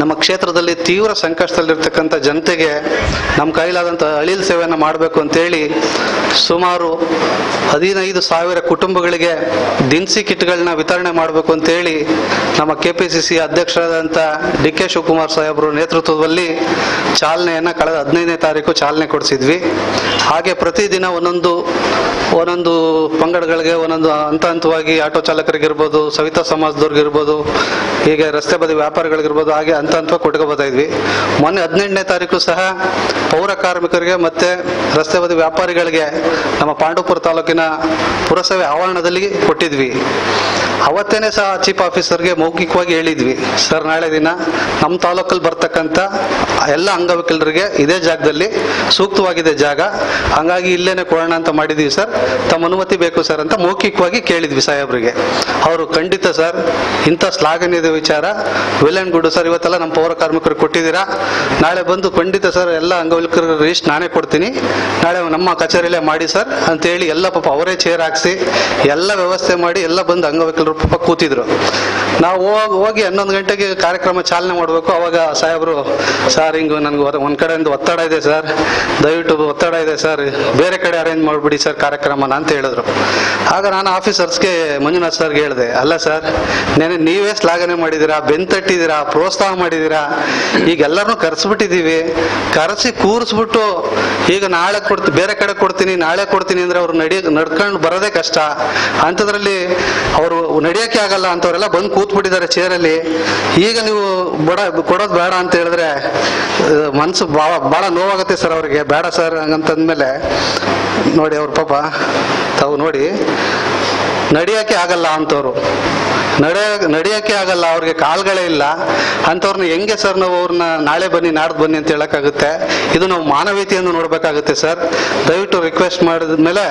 ನಮ್ಮ ಕ್ಷೇತ್ರದಲ್ಲಿ ತೀವ್ರ ಸಂಕಷ್ಟದಲ್ಲಿರ್ತಕ್ಕಂಥ ಜನತೆಗೆ ನಮ್ಮ ಕೈಲಾದಂಥ ಅಳಿಲ್ ಸೇವೆಯನ್ನು ಮಾಡಬೇಕು ಅಂತೇಳಿ ಸುಮಾರು ಹದಿನೈದು ಸಾವಿರ ಕುಟುಂಬಗಳಿಗೆ ದಿನಸಿ ಕಿಟ್ಗಳನ್ನ ವಿತರಣೆ ಮಾಡಬೇಕು ಅಂತೇಳಿ ನಮ್ಮ ಕೆ ಪಿ ಸಿ ಸಿ ಅಧ್ಯಕ್ಷರಾದಂಥ ಡಿ ಕೆ ಶಿವಕುಮಾರ್ ಸಾಹೇಬರು ನೇತೃತ್ವದಲ್ಲಿ ಚಾಲನೆಯನ್ನು ಕಳೆದ ಹದಿನೈದನೇ ತಾರೀಕು ಚಾಲನೆ ಕೊಡಿಸಿದ್ವಿ. ಹಾಗೆ ಪ್ರತಿದಿನ ಒಂದೊಂದು ಒಂದೊಂದು ಪಂಗಡಗಳಿಗೆ ಒಂದೊಂದು ಹಂತ ಹಂತವಾಗಿ ಆಟೋ ಚಾಲಕರಿಗಿರ್ಬೋದು, ಸವಿತಾ ಸಮಾಜದವ್ರಿಗಿರ್ಬೋದು, ಹೀಗೆ ರಸ್ತೆ ಬದಿ ವ್ಯಾಪಾರಿಗಳಿಗಿರ್ಬೋದು, ಹಾಗೆ ಹಂತ ಹಂತವಾಗಿ ಕೊಟ್ಕೊ ಬರ್ತಾ ಇದ್ವಿ. ಮೊನ್ನೆ ಹದಿನೆಂಟನೇ ತಾರೀಕು ಸಹ ಪೌರ ಕಾರ್ಮಿಕರಿಗೆ ಮತ್ತೆ ರಸ್ತೆ ಬದಿ ವ್ಯಾಪಾರಿಗಳಿಗೆ ನಮ್ಮ ಪಾಂಡವಪುರ ತಾಲೂಕಿನ ಪುರಸಭೆ ಆವರಣದಲ್ಲಿ ಕೊಟ್ಟಿದ್ವಿ. ಅವತ್ತೇನೆ ಸಹ ಚೀಫ್ ಆಫೀಸರ್ಗೆ ಮೌಖಿಕವಾಗಿ ಹೇಳಿದ್ವಿ, ಸರ್, ನಾಳೆ ದಿನ ನಮ್ಮ ತಾಲೂಕಲ್ಲಿ ಬರ್ತಕ್ಕಂಥ ಎಲ್ಲ ಅಂಗವಿಕಲರಿಗೆ ಇದೇ ಜಾಗದಲ್ಲಿ ಸೂಕ್ತವಾಗಿದೆ ಜಾಗ. ಹಂಗಾಗಿ ಇಲ್ಲೇನೆ ಕೊಡೋಣ ಅಂತ ಮಾಡಿದ್ವಿ ಸರ್. ತಮ್ಮ ಅನುಮತಿ ಬೇಕು ಸರ್ ಅಂತ ಮೌಖಿಕವಾಗಿ ಕೇಳಿದ್ವಿ ಸಾಹೇಬ್ರಿಗೆ. ಅವರು ಖಂಡಿತ ಸರ್, ಇಂಥ ಶ್ಲಾಘನೀಯ ವಿಚಾರ. ವೆಲ್ ಗುಡ್ ಸರ್, ಇವತ್ತೆಲ್ಲ ನಮ್ಮ ಪೌರ ಕಾರ್ಮಿಕರು ಕೊಟ್ಟಿದ್ದೀರಾ? ನಾಳೆ ಬಂದು ಖಂಡಿತ ಸರ್, ಎಲ್ಲ ಅಂಗವಿಕಲರ ರಿಜಿಸ್ಟ್ ನಾನೇ ಕೊಡ್ತೀನಿ. ನಾಳೆ ನಮ್ಮ ಕಚೇರಿಯಲ್ಲೇ ಮಾಡಿ ಸರ್, ಅಂತೇಳಿ ಎಲ್ಲ ಪಾಪ ಅವರೇ ಚೇರ್ ಹಾಕ್ಸಿ, ಎಲ್ಲ ವ್ಯವಸ್ಥೆ ಮಾಡಿ ಎಲ್ಲ ಬಂದು ಅಂಗವಿಕಲರು ಪಾಪ ಕೂತಿದ್ರು. ನಾವು ಹೋಗ್- ಹನ್ನೊಂದು ಗಂಟೆಗೆ ಕಾರ್ಯಕ್ರಮ ಚಾಲನೆ ಮಾಡಬೇಕು. ಅವಾಗ ಸಾಹೇಬರು, ಸರ್ ಹಿಂಗು ನನಗೆ ಒಂದು ಕಡೆಯಿಂದ ಒತ್ತಡ ಇದೆ ಸರ್. ದಯವಿಟ್ಟು ಒತ್ತಡ ಇದೆ ಬೇರೆ ಕಡೆ ಅರೇಂಜ್ ಮಾಡಿಬಿಡಿ ಸರ್ ಕಾರ್ಯಕ್ರಮನ ಅಂತ ಹೇಳಿದ್ರು. ಆಗ ನಾನು ಆಫೀಸರ್ಸ್ಗೆ ಮಂಜುನಾಥ್ ಸರ್ಗೆ ಹೇಳಿದೆ, ಅಲ್ಲ ಸರ್ ನೆನೆ ನೀವೇ ಶ್ಲಾಘನೆ ಮಾಡಿದ್ದೀರಾ ಬೆಂತಟ್ಟಿದ್ದೀರಾ ಪ್ರೋತ್ಸಾಹ ಮಾಡಿದ್ದೀರಾ, ಈಗ ಎಲ್ಲರನ್ನೂ ಕರೆಸ್ಬಿಟ್ಟಿದ್ದೀವಿ, ಕರೆಸಿ ಕೂರಿಸ್ಬಿಟ್ಟು ಈಗ ನಾಳೆ ಕೊಡ್ತಿ, ಬೇರೆ ಕಡೆ ಕೊಡ್ತೀನಿ, ನಾಳೆ ಕೊಡ್ತೀನಿ ಅಂದ್ರೆ ಅವ್ರು ನಡಿ, ನಡ್ಕೊಂಡು ಬರೋದೇ ಕಷ್ಟ. ಅಂಥದ್ರಲ್ಲಿ ಅವರು ನಡೆಯೋಕ್ಕೆ ಆಗಲ್ಲ ಅಂತವರೆಲ್ಲ ಬಂದು ಕೂತ್ಬಿಟ್ಟಿದ್ದಾರೆ ಚೇರಲ್ಲಿ ಈಗ ನೀವು ಬಡ, ಕೊಡೋದು ಬೇಡ ಅಂತ ಹೇಳಿದ್ರೆ ಮನಸ್ಸು ಮನ್ಸು ಭಾಳ ಭಾಳ ನೋವಾಗುತ್ತೆ ಸರ್ ಅವ್ರಿಗೆ. ಬೇಡ ಸರ್, ಹಂಗಂತಂದ್ಮೇಲೆ ನೋಡಿ ಅವ್ರ ಪಾಪ, ತಾವು ನೋಡಿ, ನಡೆಯೋಕ್ಕೆ ಆಗಲ್ಲ ಅಂತವ್ರು. ನಡೆಯ ನಡೆಯೋಕ್ಕೆ ಆಗಲ್ಲ, ಅವ್ರಿಗೆ ಕಾಲ್ಗಳೇ ಇಲ್ಲ. ಅಂಥವ್ರನ್ನ ಹೆಂಗೆ ಸರ್ ನಾವು ಅವ್ರನ್ನ ನಾಳೆ ಬನ್ನಿ, ನಾಡ್ದು ಬನ್ನಿ ಅಂತ ಹೇಳಕ್ಕಾಗುತ್ತೆ? ಇದು ನಾವು ಮಾನವೀಯತೆಯನ್ನು ನೋಡ್ಬೇಕಾಗುತ್ತೆ ಸರ್. ದಯವಿಟ್ಟು ರಿಕ್ವೆಸ್ಟ್ ಮಾಡಿದ ಮೇಲೆ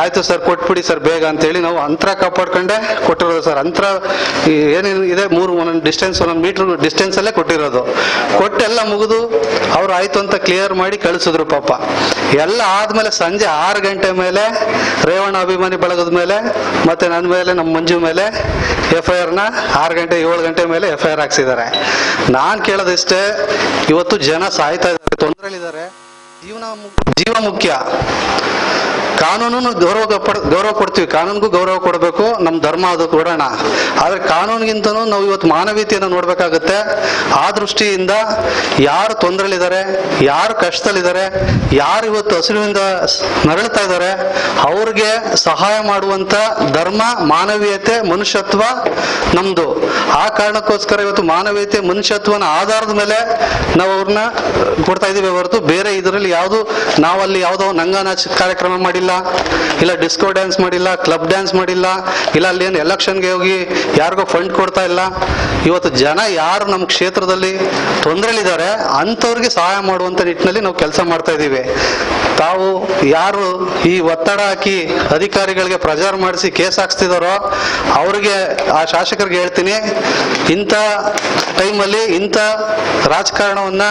ಆಯ್ತು ಸರ್, ಕೊಟ್ಬಿಡಿ ಸರ್, ಬೇಗ ಅಂತೇಳಿ ನಾವು ಅಂತರ ಕಾಪಾಡ್ಕೊಂಡೆ ಕೊಟ್ಟಿರೋದು ಸರ್. ಅಂತರ ಏನೇನು ಇದೆ, ಮೂರು, ಒಂದೊಂದು ಡಿಸ್ಟೆನ್ಸ್ ಒಂದೊಂದು ಮೀಟ್ರ್ ಡಿಸ್ಟೆನ್ಸ್ ಅಲ್ಲೇ ಕೊಟ್ಟಿರೋದು. ಕೊಟ್ಟೆಲ್ಲ ಮುಗಿದು, ಅವ್ರು ಆಯ್ತು ಅಂತ ಕ್ಲಿಯರ್ ಮಾಡಿ ಕಳಿಸಿದ್ರು ಪಾಪ. ಎಲ್ಲ ಆದ್ಮೇಲೆ ಸಂಜೆ ಆರು ಗಂಟೆ ಮೇಲೆ ರೇವಣ್ಣ ಅಭಿಮಾನಿ ಬಳಗದ ಮೇಲೆ ಮತ್ತೆ ನನ್ನ ಮೇಲೆ, ನಮ್ಮ ಮಂಜು ಮೇಲೆ ಎಫ್ ಐ ಆರ್ನ ಆರು ಗಂಟೆ, ಏಳು ಗಂಟೆ ಮೇಲೆ ಎಫ್ ಐ ಆರ್ ಹಾಕ್ಸಿದ್ದಾರೆ. ನಾನು ಕೇಳೋದಿಷ್ಟೇ ಇವತ್ತು ಜನ ಸಾಯ್ತಾ ಇದ್ದಾರೆ ತೊಂದರೆಗಳಿದ್ದಾರೆ ಜೀವನ ಜೀವ ಮುಖ್ಯ. ಕಾನೂನು ಗೌರವ ಪಡ್- ಗೌರವ ಕೊಡ್ತೀವಿ. ಕಾನೂನಿಗೂ ಗೌರವ ಕೊಡಬೇಕು. ನಮ್ಮ ಧರ್ಮ ಅದು ಕೊಡೋಣ. ಆದರೆ ಕಾನೂನಿಗಿಂತನೂ ನಾವು ಇವತ್ತು ಮಾನವೀಯತೆಯನ್ನು ನೋಡಬೇಕಾಗುತ್ತೆ. ಆ ದೃಷ್ಟಿಯಿಂದ ಯಾರು ತೊಂದರೆಲಿದ್ದಾರೆ ಯಾರು ಕಷ್ಟದಲ್ಲಿದ್ದಾರೆ, ಯಾರು ಇವತ್ತು ಹಸಿರುವಿಂದ ಸ್- ನರಳ್ತಾ ಇದ್ದಾರೆ, ಅವ್ರಿಗೆ ಸಹಾಯ ಮಾಡುವಂತ ಧರ್ಮ, ಮಾನವೀಯತೆ, ಮನುಷ್ಯತ್ವ ನಮ್ದು. ಆ ಕಾರಣಕ್ಕೋಸ್ಕರ ಇವತ್ತು ಮಾನವೀಯತೆ, ಮನುಷ್ಯತ್ವನ ಆಧಾರದ ಮೇಲೆ ನಾವು ಅವ್ರನ್ನ ಕೊಡ್ತಾ ಇದೀವಿ ಹೊರತು ಬೇರೆ ಇದರಲ್ಲಿ ಯಾವುದು, ನಾವಲ್ಲಿ ಯಾವುದೋ ನಂಗಾನಾಚ್ ಕಾರ್ಯಕ್ರಮ ಮಾಡಿಲ್ಲ ಇಲ್ಲ ಡಿಸ್ಕೋ ಡ್ಯಾನ್ಸ್ ಮಾಡಿಲ್ಲ ಕ್ಲಬ್ ಡ್ಯಾನ್ಸ್ ಮಾಡಿಲ್ಲ, ಇಲ್ಲ ಅಲ್ಲಿ ಏನು ಎಲೆಕ್ಷನ್ಗೆ ಹೋಗಿ ಯಾರಿಗೋ ಫಂಡ್ ಕೊಡ್ತಾ ಇಲ್ಲ. ಇವತ್ತು ಜನ ಯಾರು ನಮ್ಮ ಕ್ಷೇತ್ರದಲ್ಲಿ ತೊಂದರೆಲಿದ್ದಾರೆ ಅಂಥವ್ರಿಗೆ ಸಹಾಯ ಮಾಡುವಂಥ ನಿಟ್ಟಿನಲ್ಲಿ ನಾವು ಕೆಲಸ ಮಾಡ್ತಾ ಇದ್ದೀವಿ. ತಾವು ಯಾರು ಈ ಒತ್ತಡ ಹಾಕಿ ಅಧಿಕಾರಿಗಳಿಗೆ ಪ್ರಚಾರ ಮಾಡಿಸಿ ಕೇಸ್ ಹಾಕ್ಸ್ತಿದಾರೋ, ಅವ್ರಿಗೆ ಆ ಶಾಸಕರಿಗೆ ಹೇಳ್ತೀನಿ, ಇಂಥ ಟೈಮಲ್ಲಿ ಇಂಥ ರಾಜಕಾರಣವನ್ನು,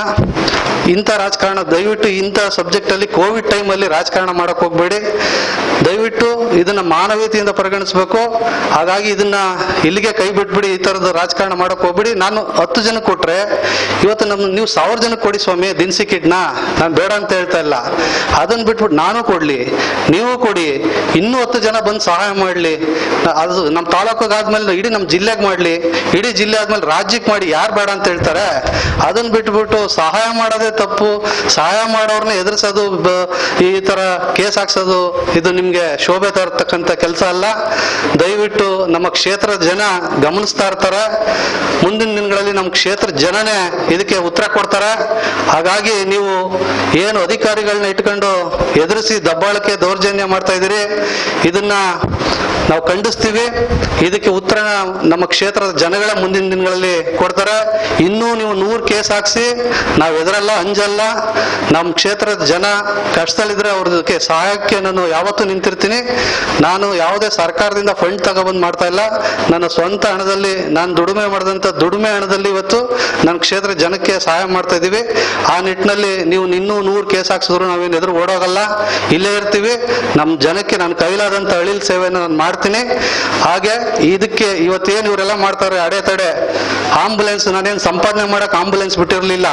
ಇಂಥ ರಾಜಕಾರಣ, ದಯವಿಟ್ಟು ಇಂಥ ಸಬ್ಜೆಕ್ಟಲ್ಲಿ ಕೋವಿಡ್ ಟೈಮಲ್ಲಿ ರಾಜಕಾರಣ ಮಾಡೋಕ್ಕೆ ಹೋಗಬೇಡಿ. ದಯವಿಟ್ಟು ಇದನ್ನು ಮಾನವೀಯತೆಯಿಂದ ಪರಿಗಣಿಸಬೇಕು. ಹಾಗಾಗಿ ಇದನ್ನ ಇಲ್ಲಿಗೆ ಕೈ ಬಿಟ್ಬಿಡಿ, ಈ ಥರದ ರಾಜಕಾರಣ ಮಾಡೋಕ್ಕೆ ಹೋಗ್ಬಿಡಿ. ನಾನು ಹತ್ತು ಜನ ಕೊಟ್ರೆ, ಇವತ್ತು ನಮ್ಮ ನೀವು ಸಾವಿರ ಜನಕ್ಕೆ ಕೊಡಿ ಸ್ವಾಮಿ, ದಿನಸಿ ಕಿಟ್ನ ನಾನು ಬೇಡ ಅಂತ ಹೇಳ್ತಾ ಇಲ್ಲ. ಅದನ್ನು ಬಿಟ್ಬಿಟ್ಟು ನಾನು ಕೊಡಲಿ, ನೀವು ಕೊಡಿ. ಇನ್ನೂ ಹತ್ತು ಜನ ಬಂದು ಸಹಾಯ ಮಾಡಲಿ. ಅದು ನಮ್ಮ ತಾಲೂಕಿಗೆ ಆದ್ಮೇಲೆ ಇಡೀ ನಮ್ಮ ಜಿಲ್ಲೆಗೆ ಮಾಡಲಿ. ಇಡೀ ಜಿಲ್ಲೆ ಆದ್ಮೇಲೆ ರಾಜ್ಯಕ್ಕೆ ಮಾಡಿ ಯಾರು ಬೇಡ ಅಂತ ಹೇಳ್ತಾರೆ ಅದನ್ನ ಬಿಟ್ಬಿಟ್ಟು ಸಹಾಯ ಮಾಡೋದೇ ತಪ್ಪು, ಸಹಾಯ ಮಾಡೋರ್ನ ಎದುರಿಸೋದು ಈ ತರ ಕೇಸ್ ಹಾಕ್ಸೋದು, ಇದು ನಿಮ್ಗೆ ಶೋಭೆ ತರತಕ್ಕಂಥ ಕೆಲಸ ಅಲ್ಲ. ದಯವಿಟ್ಟು ನಮ್ಮ ಕ್ಷೇತ್ರದ ಜನ ಗಮನಿಸ್ತಾ ಇರ್ತಾರೆ. ಮುಂದಿನ ದಿನಗಳಲ್ಲಿ ನಮ್ಮ ಕ್ಷೇತ್ರ ಜನನೇ ಇದಕ್ಕೆ ಉತ್ತರ ಕೊಡ್ತಾರೆ. ಹಾಗಾಗಿ ನೀವು ಏನು ಅಧಿಕಾರಿಗಳನ್ನ ಇಟ್ಕೊಂಡು ಎದುರಿಸಿ ದಬ್ಬಾಳಿಕೆ ದೌರ್ಜನ್ಯ ಮಾಡ್ತಾ ಇದ್ದೀರಿ, ಇದನ್ನ ನಾವು ಖಂಡಿಸ್ತೀವಿ. ಇದಕ್ಕೆ ಉತ್ತರ ನಮ್ಮ ಕ್ಷೇತ್ರದ ಜನಗಳ ಮುಂದಿನ ದಿನಗಳಲ್ಲಿ ಕೊಡ್ತಾರೆ. ಇನ್ನೂ ನೀವು ನೂರು ಕೇಸ್ ಹಾಕ್ಸಿ, ನಾವು ಎದರಲ್ಲ, ಅಂಜಲ್ಲ ನಮ್ಮ ಕ್ಷೇತ್ರದ ಜನ ಕಷ್ಟದಲ್ಲಿದ್ರೆ ಅವ್ರದಕ್ಕೆ ಸಹಾಯಕ್ಕೆ ನಾನು ಯಾವತ್ತೂ ನಿಂತಿರ್ತೀನಿ. ನಾನು ಯಾವುದೇ ಸರ್ಕಾರದಿಂದ ಫಂಡ್ ತಗೊಬಂದು ಮಾಡ್ತಾ ಇಲ್ಲ. ನನ್ನ ಸ್ವಂತ ಹಣದಲ್ಲಿ, ನಾನು ದುಡಿಮೆ ಮಾಡಿದಂಥ ದುಡಿಮೆ ಹಣದಲ್ಲಿ ಇವತ್ತು ನನ್ನ ಕ್ಷೇತ್ರ ಜನಕ್ಕೆ ಸಹಾಯ ಮಾಡ್ತಾ ಇದ್ದೀವಿ ಆ ನಿಟ್ಟಿನಲ್ಲಿ ನೀವು ಇನ್ನೂ ನೂರು ಕೇಸ್ ಹಾಕ್ಸಿದ್ರು ನಾವೇನು ಎದುರು ಓಡೋಗಲ್ಲ. ಇಲ್ಲೇ ಇರ್ತೀವಿ. ನಮ್ಮ ಜನಕ್ಕೆ ನಾನು ಕೈಲಾದಂಥ ಅಳಿಲ್ ಸೇವೆಯನ್ನು ನಾನು ಮಾಡ್ತೀನಿ. ಮಾಡ್ತೀನಿ ಹಾಗೆ ಇದಕ್ಕೆ ಇವತ್ತೇನು ಇವರೆಲ್ಲ ಮಾಡ್ತಾರೆ ಅಡೆತಡೆ ಆಂಬುಲೆನ್ಸ್ ನಾನೇನು ಸಂಪಾದನೆ ಮಾಡಕ್ ಆಂಬುಲೆನ್ಸ್ ಬಿಟ್ಟಿರಲಿಲ್ಲ.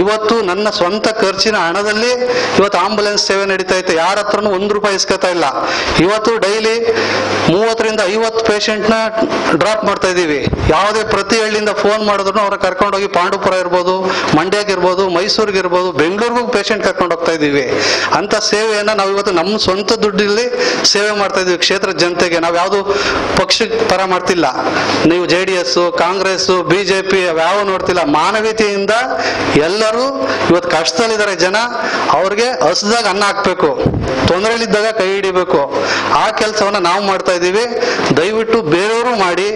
ಇವತ್ತು ನನ್ನ ಸ್ವಂತ ಖರ್ಚಿನ ಹಣದಲ್ಲಿ ಇವತ್ತು ಆಂಬುಲೆನ್ಸ್ ಸೇವೆ ನಡೀತಾ ಐತೆ ಯಾರ ಹತ್ರನೂ ಒಂದು ರೂಪಾಯಿ ಇಸ್ಕೋತಾ ಇಲ್ಲ. ಇವತ್ತು ಡೈಲಿ ಮೂವತ್ತರಿಂದ ಐವತ್ತು ಪೇಷಂಟ್ನ ಡ್ರಾಪ್ ಮಾಡ್ತಾ ಇದ್ದೀವಿ ಯಾವುದೇ ಪ್ರತಿ ಹಳ್ಳಿಯಿಂದ ಫೋನ್ ಮಾಡಿದ್ರು ಅವ್ರ ಕರ್ಕೊಂಡೋಗಿ ಪಾಂಡುಪುರ ಇರ್ಬೋದು ಮಂಡ್ಯಗೆ ಇರ್ಬೋದು, ಮೈಸೂರಿಗೆ ಇರ್ಬೋದು, ಬೆಂಗಳೂರಿಗೂ ಪೇಷಂಟ್ ಕರ್ಕೊಂಡು ಹೋಗ್ತಾ ಇದ್ದೀವಿ ಅಂತ ಸೇವೆಯನ್ನ ನಾವು ಇವತ್ತು ನಮ್ಮ ಸ್ವಂತ ದುಡ್ಡಲ್ಲಿ ಸೇವೆ ಮಾಡ್ತಾ ಇದೀವಿ. ಕ್ಷೇತ್ರ ಜನತೆಗೆ ನಾವು ಯಾವುದು ಪಕ್ಷ ಪರ ಮಾಡ್ತಿಲ್ಲ. ನೀವು J D S Congress BJP ಯಾವ ನೋಡ್ತಿಲ್ಲ. ಮಾನವೀಯತೆಯಿಂದ ಎಲ್ಲರೂ ಇವತ್ತು ಕಷ್ಟದಲ್ಲಿದ್ದಾರೆ ಜನ. ಅವ್ರಿಗೆ ಹಸಿದಾಗ ಅನ್ನ ಹಾಕ್ಬೇಕು. ತೊಂದರೆಯಲ್ಲಿದ್ದಾಗ ಕೈ ಹಿಡಿಬೇಕು. ಆ ಕೆಲಸವನ್ನ ನಾವು ಮಾಡ್ತಾ ಇದ್ದೀವಿ. ದಯವಿಟ್ಟು ಬೇರೆಯವರು ಮಾಡಿ,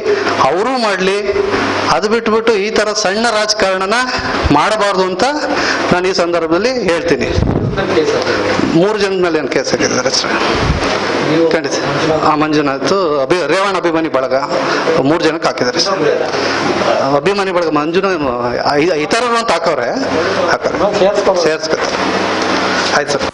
ಅವರು ಮಾಡಲಿ. ಅದು ಬಿಟ್ಬಿಟ್ಟು ಈ ತರ ಸಣ್ಣ ರಾಜಕಾರಣನ ಮಾಡಬಾರ್ದು ಅಂತ ನಾನು ಈ ಸಂದರ್ಭದಲ್ಲಿ ಹೇಳ್ತೀನಿ. ಮೂರು ಜನ ಮೇಲೆ ಏನು ಕೇಸ್ ಹಾಕಿದ್ದಾರೆ ಸರ್? ಖಂಡಿತ. ಆ ಮಂಜುನಾಥ್, ಅಭಿ, ರೇವಣ್ಣ ಅಭಿಮಾನಿ ಬಳಗ. ಮೂರು ಜನಕ್ಕೆ ಹಾಕಿದ್ದಾರೆ ಅಭಿಮಾನಿ ಬಳಗ ಮಂಜುನಾಥ್ ಇತರರು ಅಂತ ಹಾಕವ್ರೆ. ಹಾಕವ್ರೆ. ಸೇರ್ಸ್ಕೊತಾರೆ ಆಯ್ತು ಸರ್.